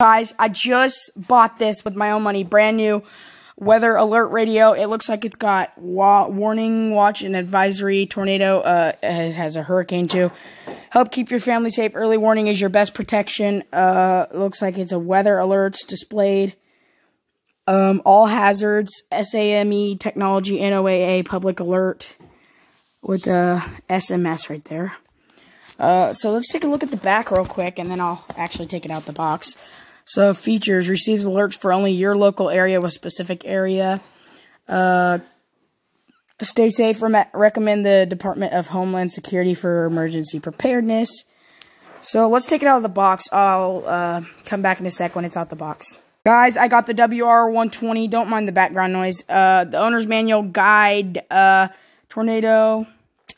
Guys, I just bought this with my own money, brand new weather alert radio. It looks like it's got wa warning, watch, and advisory. Tornado uh, has, a hurricane too. Help keep your family safe. Early warning is your best protection. Uh, looks like it's a weather alerts displayed. Um, all hazards, SAME technology, NOAA public alert with the SMS right there. Uh, so let's take a look at the back real quick, and then I'll actually take it out the box. So features receives alerts for only your local area with specific area. Uh, stay safe. Re recommend the Department of Homeland Security for emergency preparedness. So let's take it out of the box. I'll uh, come back in a sec when it's out the box. Guys, I got the WR120. Don't mind the background noise. Uh, the owner's manual guide, uh, tornado.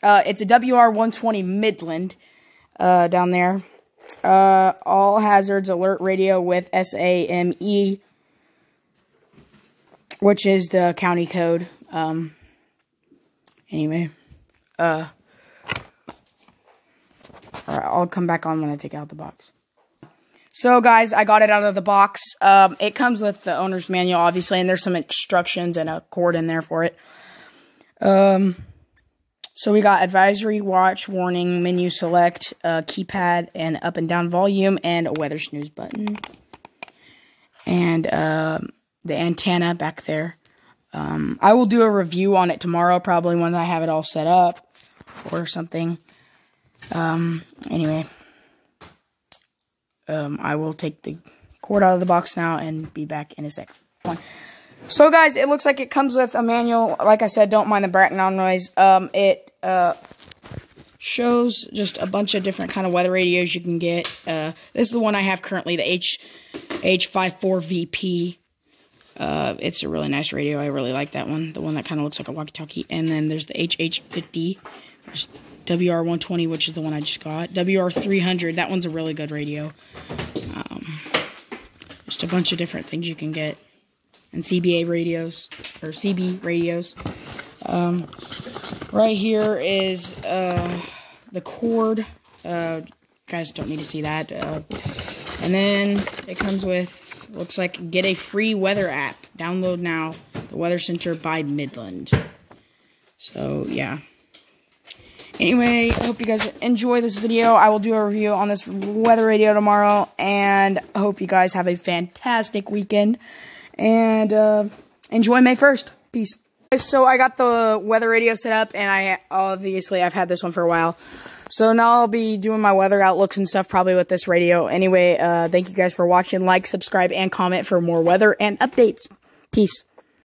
Uh, it's a WR120 Midland uh, down there. Uh, all hazards alert radio with SAME, which is the county code. Um, anyway, uh, alright, I'll come back on when I take out the box. So, guys, I got it out of the box. Um, it comes with the owner's manual, obviously, and there's some instructions and a cord in there for it. Um, so we got advisory, watch, warning, menu select, uh, keypad, and up and down volume, and a weather snooze button. And um, the antenna back there. Um, I will do a review on it tomorrow, probably when I have it all set up or something. Um, anyway, um, I will take the cord out of the box now and be back in a sec. So, guys, it looks like it comes with a manual. Like I said, don't mind the background noise. Um, it uh, shows just a bunch of different kind of weather radios you can get. Uh, this is the one I have currently, the H H54VP. Uh, it's a really nice radio. I really like that one. The one that kind of looks like a walkie-talkie. And then there's the HH50. There's WR120, which is the one I just got. WR300. That one's a really good radio. Um, just a bunch of different things you can get and CBA radios or CB radios. Um, right here is uh, the cord. Uh, guys don't need to see that. Uh, and then it comes with looks like get a free weather app. Download now. The Weather Center by Midland. So yeah. Anyway, I hope you guys enjoy this video. I will do a review on this weather radio tomorrow, and I hope you guys have a fantastic weekend and uh, enjoy May 1st. Peace. So I got the weather radio set up, and I obviously I've had this one for a while. So now I'll be doing my weather outlooks and stuff probably with this radio. Anyway, uh, thank you guys for watching. Like, subscribe, and comment for more weather and updates. Peace.